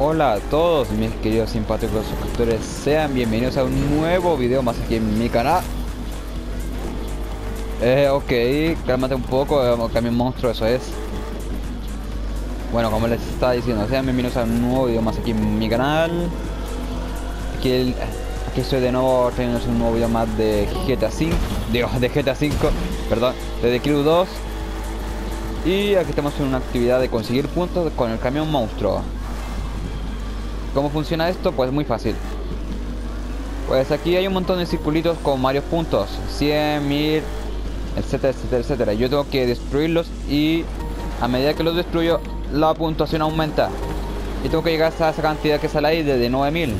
Hola a todos mis queridos simpáticos suscriptores, sean bienvenidos a un nuevo video más aquí en mi canal. Eh, ok, cálmate un poco, eh, cambio monstruo, eso es. Bueno, como les estaba diciendo, sean bienvenidos a un nuevo video más aquí en mi canal. Aquí, estoy de nuevo trayendo un nuevo video más de GTA 5, digo, de GTA 5, perdón, de The Crew 2. Y aquí estamos en una actividad de conseguir puntos con el camión monstruo. ¿Cómo funciona esto? Pues muy fácil. Pues aquí hay un montón de circulitos con varios puntos. 100, 1000, etcétera, etcétera, etcétera. Yo tengo que destruirlos y a medida que los destruyo, la puntuación aumenta. Y tengo que llegar hasta esa cantidad que sale ahí de, 9000.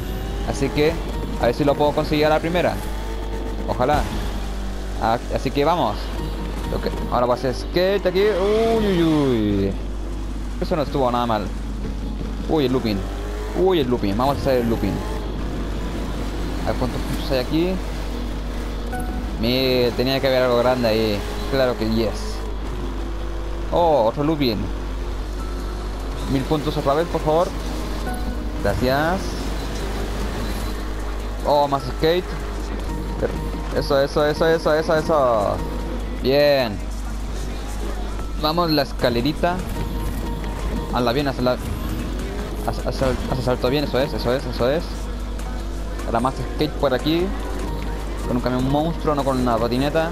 Así que, a ver si lo puedo conseguir a la primera. Ojalá. Ah, así que vamos. Ahora va a skate aquí. Uy, uy, uy. Eso no estuvo nada mal. Uy, el looping. Uy, el looping. Vamos a hacer el looping. A ver cuántos puntos hay aquí. Me tenía que haber algo grande ahí. Claro que yes. Oh, otro looping. Mil puntos otra vez, por favor. Gracias. Oh, más skate. Eso, eso, eso, eso, eso, eso. Bien. Vamos la escalerita. A la bien, hasta la Hace salto bien, eso es, eso es, eso es. Ahora más skate por aquí. Con un camión monstruo, no con una patineta.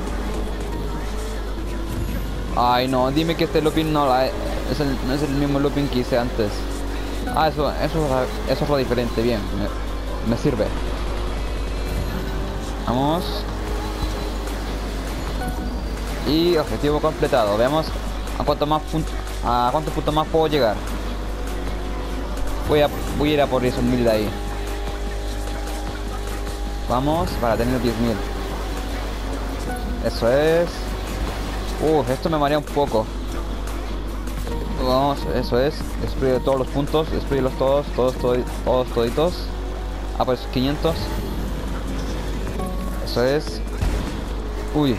Ay no, dime que este looping no, la, es, el, no es el mismo looping que hice antes. Ah, eso, eso, eso es lo diferente, bien, me, sirve. Vamos. Y objetivo completado. Veamos a cuánto más a cuántos puntos más puedo llegar. Voy a, voy a ir a por esos mil de ahí. Vamos, para tener 10.000. Eso es. Uf, esto me marea un poco. Vamos, eso es. Destruye todos los puntos. los todos, todos, todos, todos, toditos. Ah, pues 500. Eso es. Uy.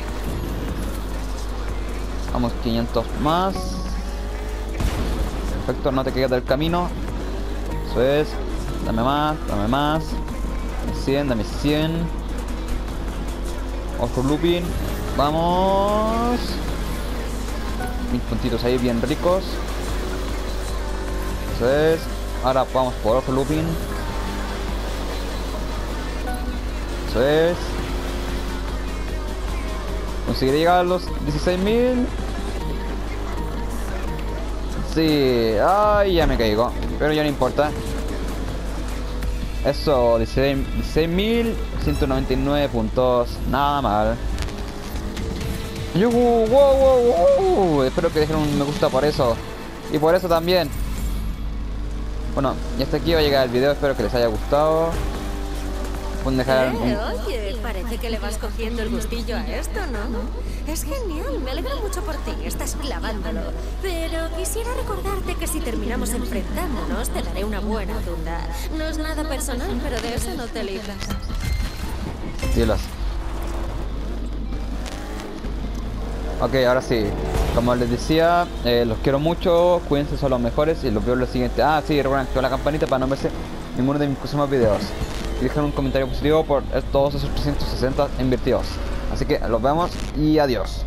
Vamos, 500 más. Perfecto, no te caigas del camino. Eso es. Dame más, dame más. Dame 100, dame 100. Otro looping. Vamos. Mil puntitos ahí bien ricos. Eso es. Ahora vamos por otro looping. Eso es. Conseguiré llegar a los 16.000. Sí. Ay, ya me caigo. Pero ya no importa. Eso, 16.199 puntos. Nada mal. wow, wow, wow. Espero que dejen un me gusta por eso. Y por eso también. Bueno, y hasta aquí va a llegar el video. Espero que les haya gustado. Pueden dejar eh, Oye, parece que le vas cogiendo el gustillo a esto, ¿no? Es genial, me alegra mucho por ti, estás clavándolo. Pero quisiera recordarte que si terminamos enfrentándonos, te daré una buena tunda. No es nada personal, pero de eso no te libras. Dielas. Ok, ahora sí. Como les decía, eh, los quiero mucho, cuídense, son los mejores y los veo en lo siguiente. Ah, sí, recuerden activar la campanita para no verse ninguno de mis próximos videos y dejen un comentario positivo por todos esos 360 invertidos. Así que los vemos y adiós.